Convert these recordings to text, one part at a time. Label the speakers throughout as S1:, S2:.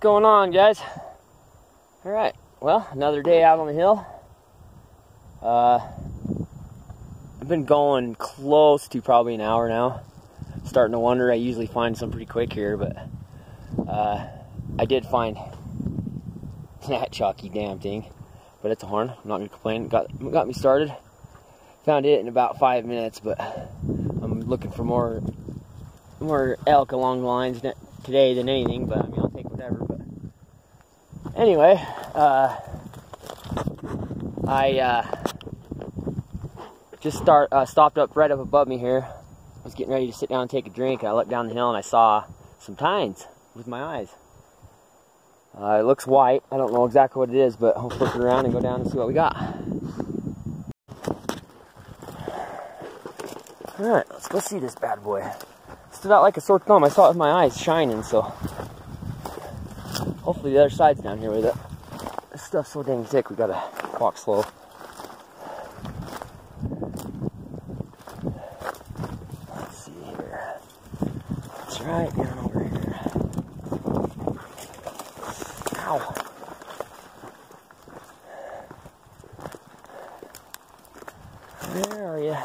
S1: going on, guys? All right, well, another day out on the hill. Uh, I've been going close to probably an hour now. Starting to wonder. I usually find some pretty quick here, but uh, I did find that chalky damn thing. But it's a horn. I'm not gonna complain. Got got me started. Found it in about five minutes, but I'm looking for more more elk along the lines today than anything. But I mean, I'll take whatever. But anyway, uh, I uh, just start uh, stopped up right up above me here. I was getting ready to sit down and take a drink, and I looked down the hill and I saw some tines with my eyes. Uh, it looks white. I don't know exactly what it is, but I'll flip it around and go down and see what we got. Alright, let's go see this bad boy. Stood out like a sore thumb. I saw it with my eyes shining, so hopefully the other side's down here with it. This stuff's so dang thick, we gotta walk slow. Let's see here. That's right, down over here. Ow. Where are you?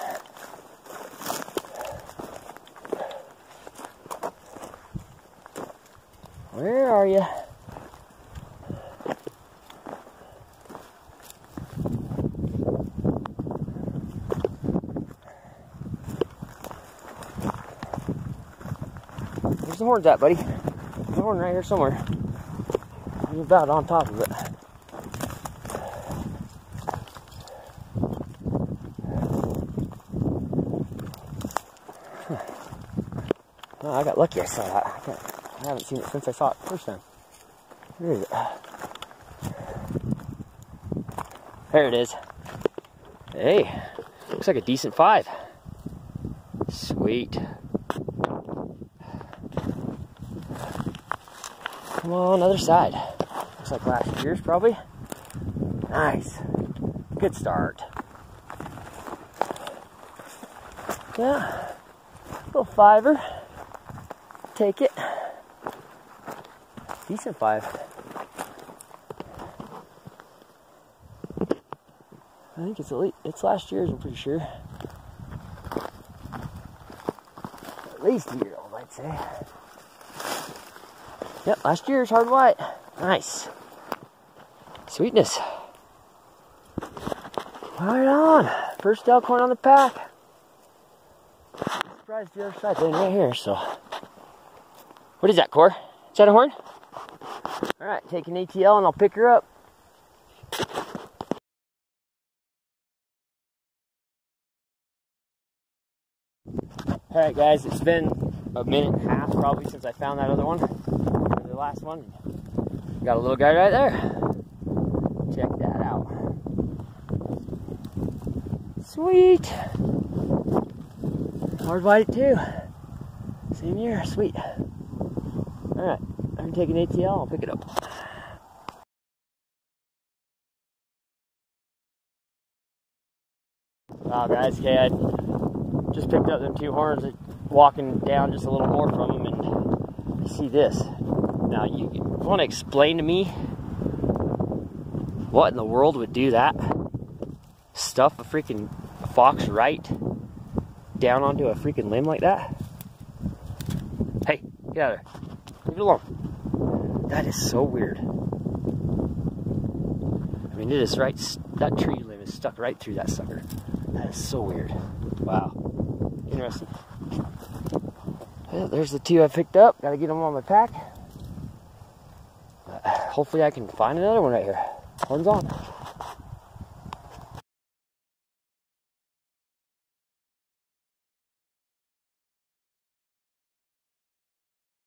S1: Where are you? Where's the horns at, buddy? The horn right here somewhere. You're about on top of it. Oh, I got lucky I saw that. I, I haven't seen it since I saw it first time. Where is it? There it is. Hey, looks like a decent five. Sweet. Come on, other side. Looks like last year's probably. Nice. Good start. Yeah. Little fiver. Take it. Decent five. I think it's elite. It's last year's, I'm pretty sure. At least a year old, I'd say. Yep, last year's hard white. Nice. Sweetness. Right on. First elkhorn on the pack. Surprised the other side's in right here, so. What is that, Core? Is that a horn? Alright, take an ATL and I'll pick her up. Alright guys, it's been a minute and a half probably since I found that other one. The last one. Got a little guy right there. Check that out. Sweet. Hard white too. Same year, sweet. Alright, I'm taking ATL, I'll pick it up. Wow guys, okay, I just picked up them two horns, walking down just a little more from them, and see this. Now, you want to explain to me what in the world would do that? Stuff a freaking fox right down onto a freaking limb like that? Hey, get out of there. Leave it alone. That is so weird. I mean, it is right, that tree limb is stuck right through that sucker. That is so weird. Wow. Interesting. Well, there's the two I picked up. Gotta get them on my pack. Hopefully I can find another one right here. Horns on.